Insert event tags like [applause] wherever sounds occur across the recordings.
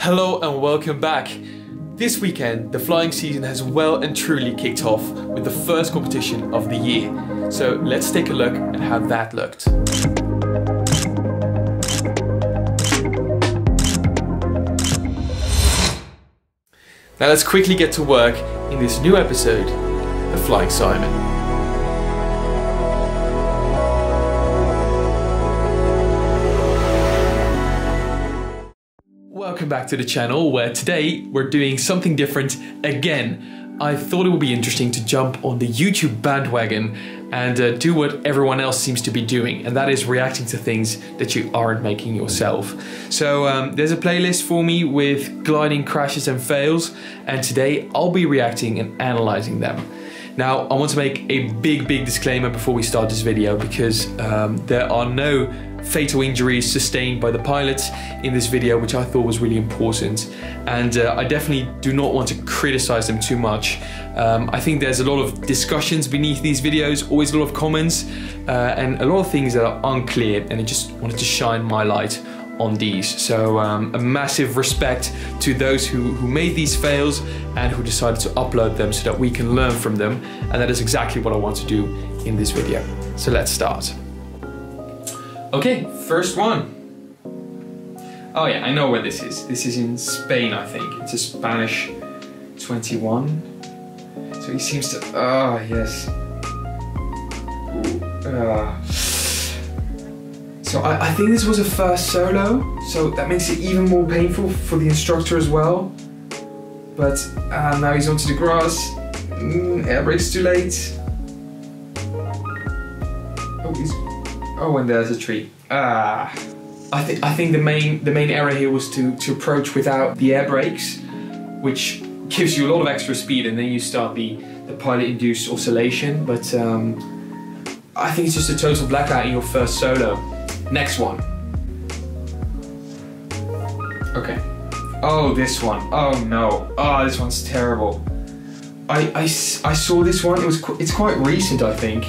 Hello and welcome back. This weekend, the flying season has well and truly kicked off with the first competition of the year. So let's take a look at how that looked. Now let's quickly get to work in this new episode, The Flying Simon. Welcome back to the channel where today we're doing something different again. I thought it would be interesting to jump on the YouTube bandwagon and uh, do what everyone else seems to be doing, and that is reacting to things that you aren't making yourself. So um, there's a playlist for me with gliding crashes and fails, and today I'll be reacting and analyzing them. Now, I want to make a big, big disclaimer before we start this video because um, there are no fatal injuries sustained by the pilots in this video, which I thought was really important. And uh, I definitely do not want to criticize them too much. Um, I think there's a lot of discussions beneath these videos, always a lot of comments, uh, and a lot of things that are unclear, and I just wanted to shine my light on these. So um, a massive respect to those who, who made these fails and who decided to upload them so that we can learn from them. And that is exactly what I want to do in this video. So let's start. Okay, first one. Oh yeah, I know where this is. This is in Spain, I think. It's a Spanish 21. So he seems to, ah, oh, yes. Uh. So I, I, think this was a first solo, so that makes it even more painful for the instructor as well. But uh, now he's onto the grass. Mm, air brake's too late. Oh, and there's a tree. Ah. I think I think the main the main error here was to to approach without the air brakes, which gives you a lot of extra speed, and then you start the the pilot-induced oscillation. But um, I think it's just a total blackout in your first solo. Next one. Okay. Oh, this one. Oh no. Oh, this one's terrible. I, I, I saw this one. It was it's quite recent, I think.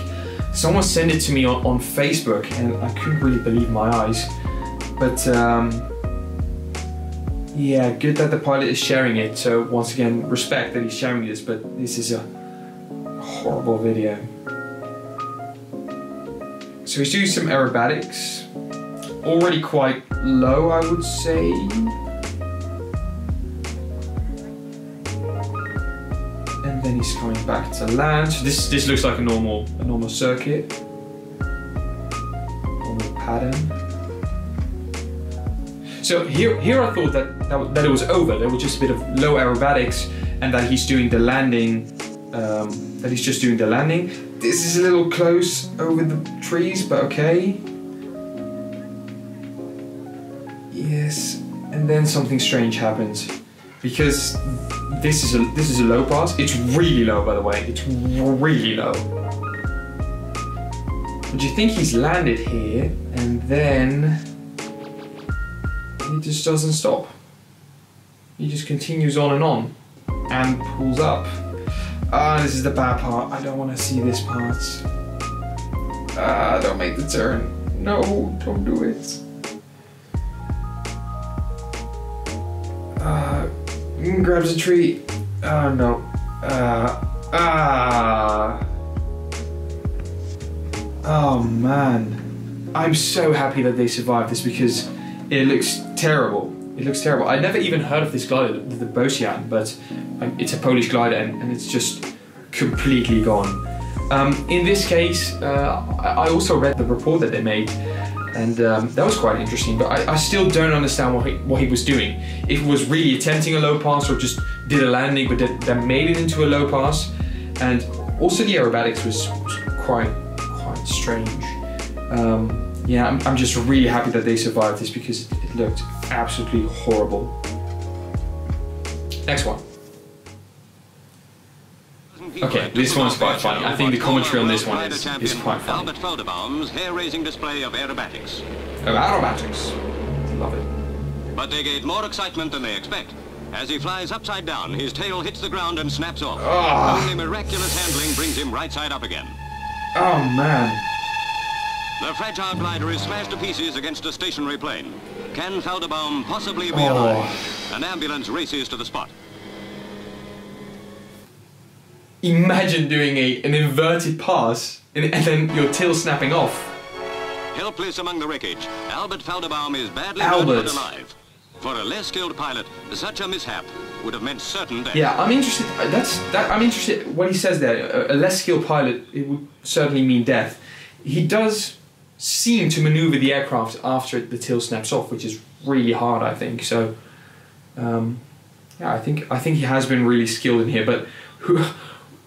Someone sent it to me on, on Facebook and I couldn't really believe my eyes. But um, yeah, good that the pilot is sharing it. So once again, respect that he's sharing this, but this is a horrible video. So he's doing some aerobatics. Already quite low, I would say. He's coming back to land. This this looks like a normal a normal circuit, normal pattern. So here here I thought that that, that it was over. There was just a bit of low aerobatics, and that he's doing the landing. Um, that he's just doing the landing. This is a little close over the trees, but okay. Yes, and then something strange happens because this is a this is a low pass. It's really low, by the way. It's really low. But you think he's landed here, and then he just doesn't stop. He just continues on and on, and pulls up. Ah, this is the bad part. I don't want to see this part. Ah, don't make the turn. No, don't do it. Grabs a tree. Oh no. Uh, ah. Oh man. I'm so happy that they survived this because it looks terrible. It looks terrible. I never even heard of this glider, the, the but um, it's a Polish glider and, and, it's just completely gone. Um, in this case, uh, I also read the report that they made and um, that was quite interesting. But I, I, still don't understand what he, what he was doing. If he was really attempting a low pass or just did a landing but then made it into a low pass. And also the aerobatics was, was quite quite strange. Um, yeah, I'm, I'm, just really happy that they survived this because it looked absolutely horrible. Next one. Okay, this one's quite funny. I think the commentary on this one is, is quite funny. Albert Felderbaum's hair-raising display of aerobatics. Of aerobatics. Love it. But they get more excitement than they expect. As he flies upside down, his tail hits the ground and snaps off. Oh. Only miraculous handling brings him right side up again. Oh, man. The fragile glider is smashed to pieces against a stationary plane. Can Felderbaum possibly be Oh. alive? An ambulance races to the spot. Imagine doing a, an inverted pass and, and then your tail snapping off. Helpless among the wreckage, Albert Felderbaum is badly Albert. but alive. For a less skilled pilot, such a mishap would have meant certain death. Yeah, I'm interested. That's that. I'm interested. What he says there, a, a less skilled pilot, it would certainly mean death. He does seem to maneuver the aircraft after the tail snaps off, which is really hard, I think. So, um, yeah, I think I think he has been really skilled in here. But who,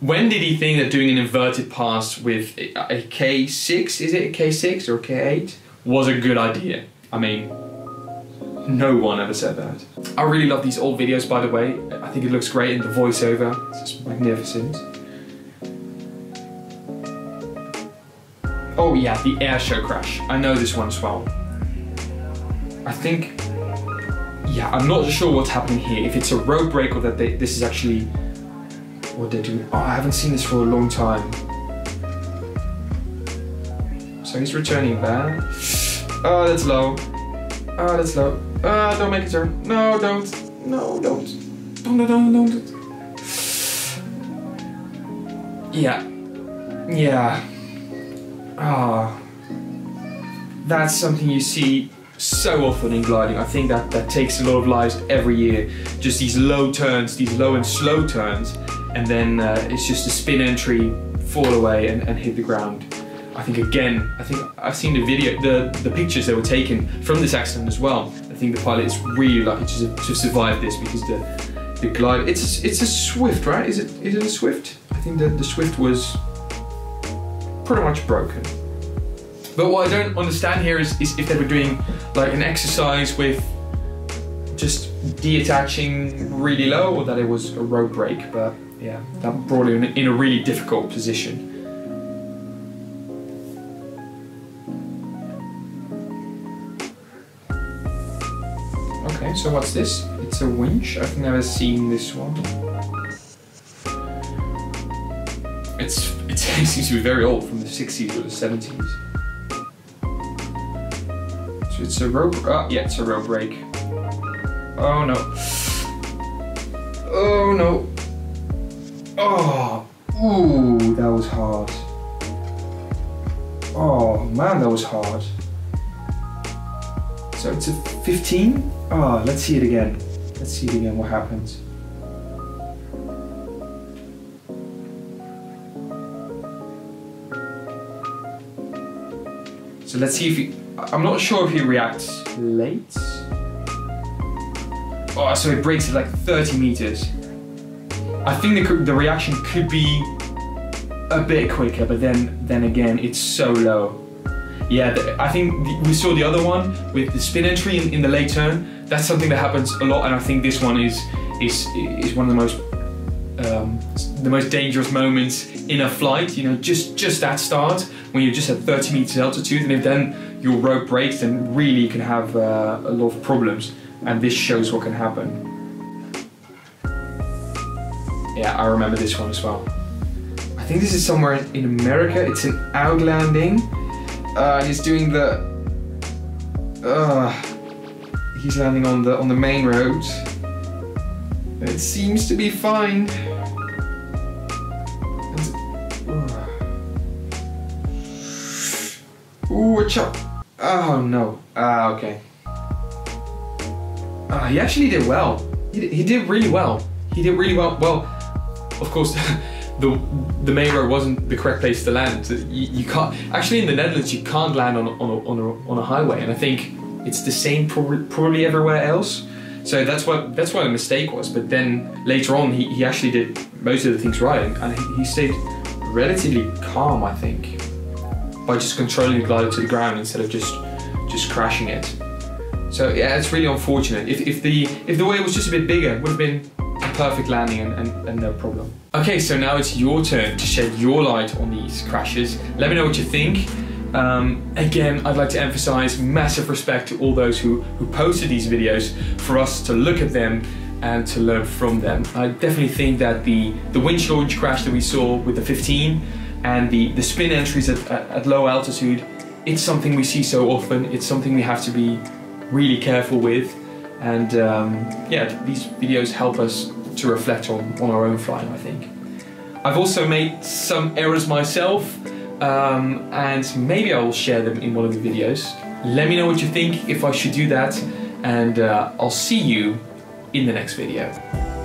when did he think that doing an inverted pass with a K6, is it a K6 or a K8, was a good idea? I mean, no one ever said that. I really love these old videos, by the way. I think it looks great in the voiceover. It's just magnificent. Oh yeah, the air show crash. I know this one as well. I think, yeah, I'm not sure what's happening here. If it's a rope break or that they, this is actually what they're doing. Oh, I haven't seen this for a long time. So he's returning back. Oh, that's low. Oh, that's low. Ah, don't make a turn. No, don't. No, don't. Don't, don't, don't, don't. Yeah. Yeah. Ah. That's something you see so often in gliding. I think that that takes a lot of lives every year. Just these low turns, these low and slow turns, and then uh, it's just a spin entry, fall away, and, and hit the ground. I think again, I think I've seen the video, the, the pictures that were taken from this accident as well. I think the pilot is really lucky to, to survive this because the the glide, it's it's a Swift, right? Is it is it a Swift? I think that the Swift was pretty much broken. But what I don't understand here is, is if they were doing like an exercise with just detaching really low or that it was a rope break. But yeah, that brought it in, a really difficult position. Okay, so what's this? It's a winch. I've never seen this one. It's it [laughs] seems to be very old, from the 60s or the 70s. So it's a rope. Ah, yeah, it's a rope break. Oh no. Oh no. Oh. Ooh, that was hard. Oh man, that was hard. So it's a 15? Oh, ah, let's see it again. Let's see it again, what happens. So let's see if he, I'm not sure if he reacts late. Oh, so it breaks at like 30 meters. I think the, the reaction could be a bit quicker, but then then again, it's so low. Yeah, I think we saw the other one with the spin entry in, in the late turn. That's something that happens a lot, and I think this one is is is one of the most um, the most dangerous moments in a flight. You know, just just at start when you're just at 30 meters altitude, and if then your rope breaks, then really you can have uh, a lot of problems. And this shows what can happen. Yeah, I remember this one as well. I think this is somewhere in America. It's an outlanding. Uh, he's doing the. Uh, he's landing on the on the main road. It seems to be fine. Ooh, a chop. Oh no. Ah, okay. Ah, he actually did well. He did, he did really well. He did really well. Well, of course, [laughs] the the main road wasn't the correct place to land. You, you can't actually in the Netherlands you can't land on on a, on a, on a highway, and I think it's the same probably, everywhere else. So that's what that's what the mistake was. But then later on, he, he actually did most of the things right, and he, he stayed relatively calm, I think, by just controlling the glider to the ground instead of just just crashing it. So yeah, it's really unfortunate. If, if the if the wave was just a bit bigger, it would have been a perfect landing and, and, and no problem. Okay, so now it's your turn to shed your light on these crashes. Let me know what you think. Um, again, I'd like to emphasize massive respect to all those who, who posted these videos for us to look at them and to learn from them. I definitely think that the, the winch launch crash that we saw with the 15 and the, the spin entries at, at, at low altitude, it's something we see so often. It's something we have to be really careful with. And um, yeah, these videos help us to reflect on, on our own flying, I think. I've also made some errors myself, um, and maybe I will share them in one of the videos. Let me know what you think if I should do that, and uh, I'll see you in the next video.